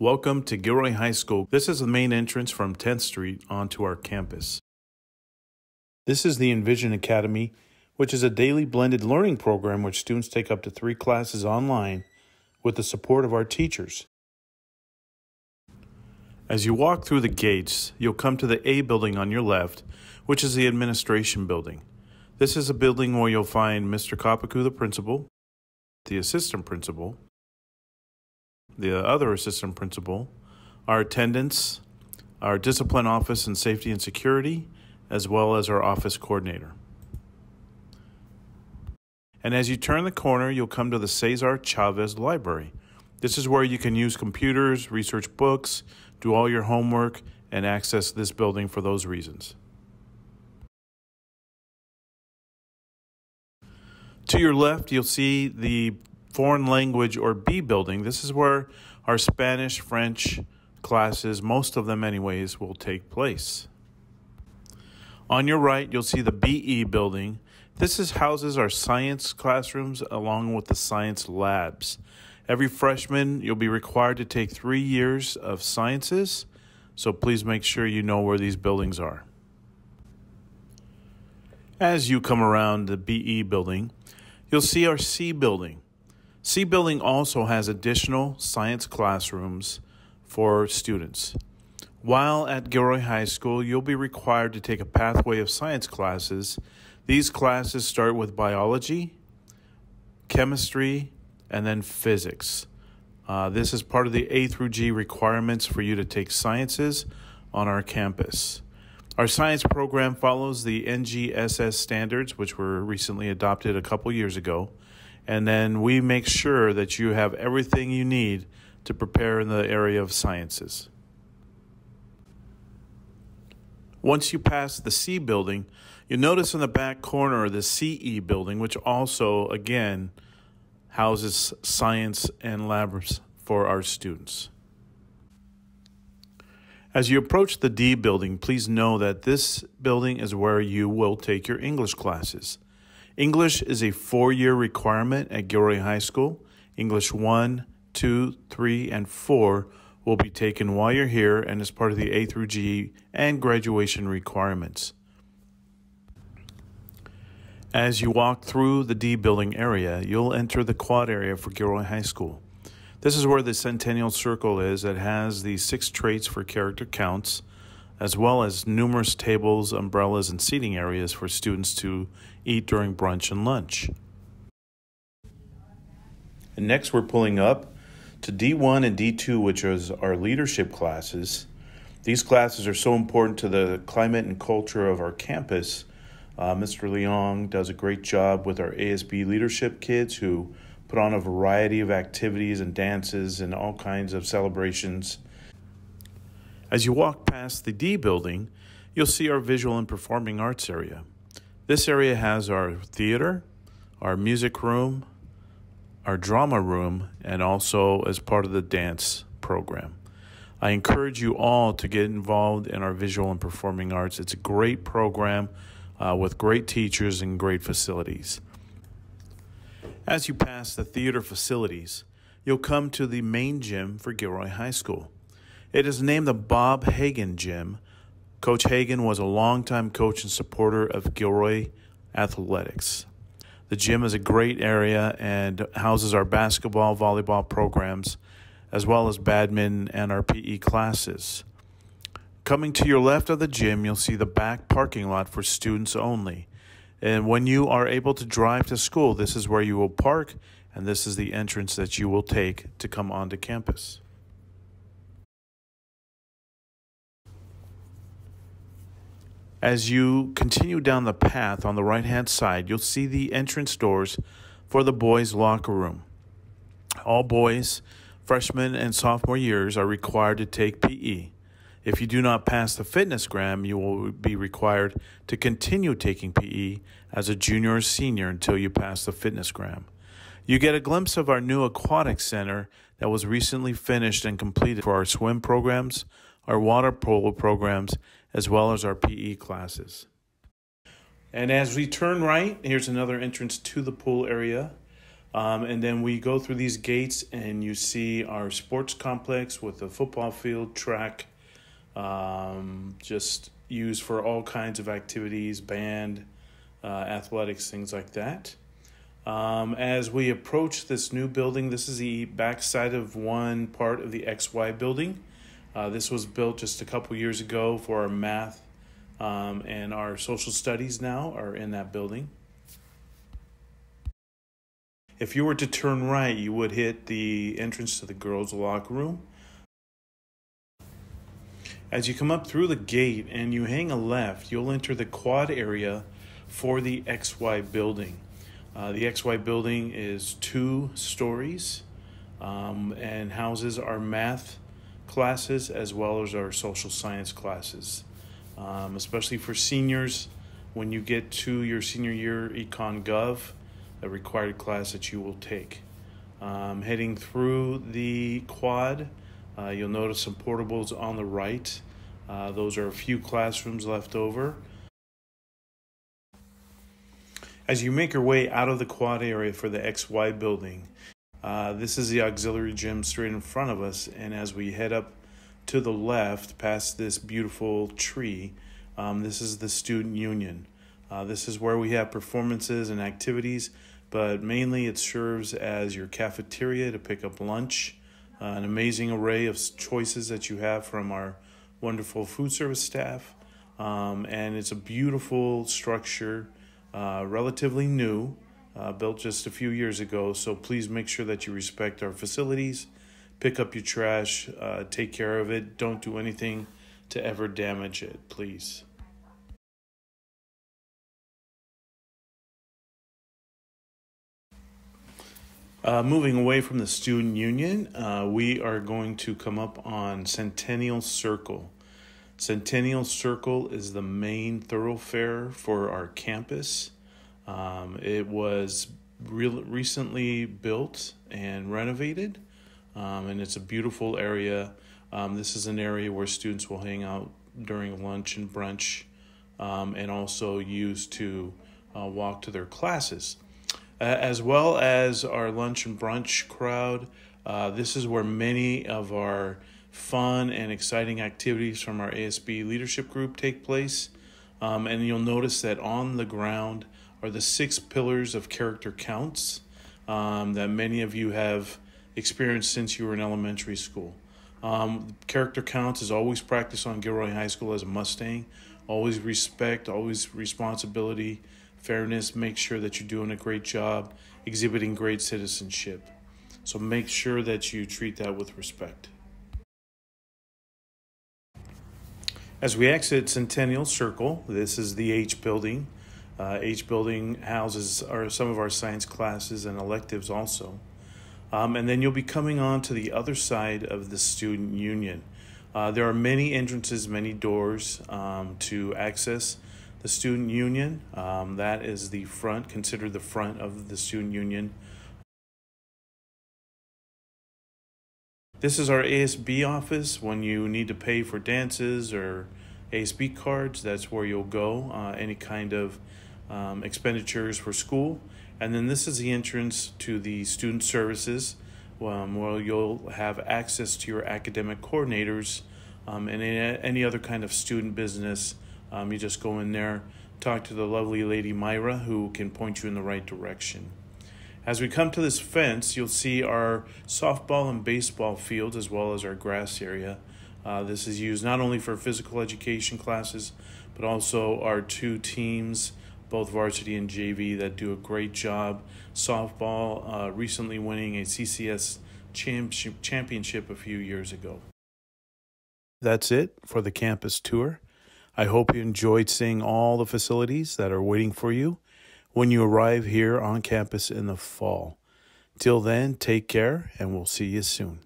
Welcome to Gilroy High School. This is the main entrance from 10th Street onto our campus. This is the Envision Academy, which is a daily blended learning program which students take up to three classes online with the support of our teachers. As you walk through the gates, you'll come to the A building on your left, which is the administration building. This is a building where you'll find Mr. Kopiku, the principal, the assistant principal, the other assistant principal, our attendants, our discipline office and safety and security, as well as our office coordinator. And as you turn the corner, you'll come to the Cesar Chavez Library. This is where you can use computers, research books, do all your homework, and access this building for those reasons. To your left, you'll see the foreign language or B building. This is where our Spanish, French classes, most of them anyways, will take place. On your right, you'll see the BE building. This is houses our science classrooms along with the science labs. Every freshman, you'll be required to take three years of sciences, so please make sure you know where these buildings are. As you come around the BE building, you'll see our C building. C Building also has additional science classrooms for students. While at Gilroy High School, you'll be required to take a pathway of science classes. These classes start with biology, chemistry, and then physics. Uh, this is part of the A through G requirements for you to take sciences on our campus. Our science program follows the NGSS standards, which were recently adopted a couple years ago and then we make sure that you have everything you need to prepare in the area of sciences. Once you pass the C building, you'll notice in the back corner the CE building, which also, again, houses science and labs for our students. As you approach the D building, please know that this building is where you will take your English classes. English is a four year requirement at Gilroy High School. English 1, 2, 3, and 4 will be taken while you're here and as part of the A through G and graduation requirements. As you walk through the D building area, you'll enter the quad area for Gilroy High School. This is where the Centennial Circle is. It has the six traits for character counts as well as numerous tables, umbrellas, and seating areas for students to eat during brunch and lunch. And next, we're pulling up to D1 and D2, which is our leadership classes. These classes are so important to the climate and culture of our campus. Uh, Mr. Leong does a great job with our ASB leadership kids who put on a variety of activities and dances and all kinds of celebrations as you walk past the D building, you'll see our visual and performing arts area. This area has our theater, our music room, our drama room, and also as part of the dance program. I encourage you all to get involved in our visual and performing arts. It's a great program uh, with great teachers and great facilities. As you pass the theater facilities, you'll come to the main gym for Gilroy High School. It is named the Bob Hagan Gym. Coach Hagan was a longtime coach and supporter of Gilroy Athletics. The gym is a great area and houses our basketball, volleyball programs, as well as badminton and our PE classes. Coming to your left of the gym, you'll see the back parking lot for students only. And when you are able to drive to school, this is where you will park, and this is the entrance that you will take to come onto campus. As you continue down the path on the right hand side, you'll see the entrance doors for the boys' locker room. All boys, freshman and sophomore years, are required to take PE. If you do not pass the FitnessGram, you will be required to continue taking PE as a junior or senior until you pass the FitnessGram. You get a glimpse of our new aquatic center that was recently finished and completed for our swim programs, our water polo programs, as well as our PE classes. And as we turn right, here's another entrance to the pool area. Um, and then we go through these gates, and you see our sports complex with the football field, track, um, just used for all kinds of activities, band, uh, athletics, things like that. Um, as we approach this new building, this is the backside of one part of the XY building. Uh, this was built just a couple years ago for our math um, and our social studies now are in that building. If you were to turn right, you would hit the entrance to the girls' locker room. As you come up through the gate and you hang a left, you'll enter the quad area for the XY building. Uh, the XY building is two stories um, and houses our math classes as well as our social science classes, um, especially for seniors. When you get to your senior year Econ Gov, a required class that you will take. Um, heading through the quad, uh, you'll notice some portables on the right. Uh, those are a few classrooms left over. As you make your way out of the quad area for the XY building, uh, this is the auxiliary gym straight in front of us. And as we head up to the left past this beautiful tree, um, this is the student union. Uh, this is where we have performances and activities, but mainly it serves as your cafeteria to pick up lunch. Uh, an amazing array of choices that you have from our wonderful food service staff. Um, and it's a beautiful structure uh, relatively new, uh, built just a few years ago. So please make sure that you respect our facilities, pick up your trash, uh, take care of it. Don't do anything to ever damage it, please. Uh, moving away from the student union, uh, we are going to come up on Centennial Circle. Centennial Circle is the main thoroughfare for our campus. Um, it was re- recently built and renovated, um, and it's a beautiful area. Um, this is an area where students will hang out during lunch and brunch, um, and also use to uh, walk to their classes. Uh, as well as our lunch and brunch crowd, uh, this is where many of our fun and exciting activities from our ASB leadership group take place. Um, and you'll notice that on the ground are the six pillars of character counts um, that many of you have experienced since you were in elementary school. Um, character counts is always practiced on Gilroy High School as a Mustang. Always respect, always responsibility, fairness. Make sure that you're doing a great job, exhibiting great citizenship. So make sure that you treat that with respect. As we exit Centennial Circle, this is the H building. Uh, H building houses are some of our science classes and electives also. Um, and then you'll be coming on to the other side of the student union. Uh, there are many entrances, many doors um, to access the student union. Um, that is the front, considered the front of the student union. This is our ASB office. When you need to pay for dances or ASB cards, that's where you'll go. Uh, any kind of um, expenditures for school. And then this is the entrance to the student services, um, where you'll have access to your academic coordinators um, and any other kind of student business. Um, you just go in there, talk to the lovely lady Myra, who can point you in the right direction. As we come to this fence, you'll see our softball and baseball fields as well as our grass area. Uh, this is used not only for physical education classes, but also our two teams, both varsity and JV, that do a great job. Softball uh, recently winning a CCS championship a few years ago. That's it for the campus tour. I hope you enjoyed seeing all the facilities that are waiting for you when you arrive here on campus in the fall. Till then, take care and we'll see you soon.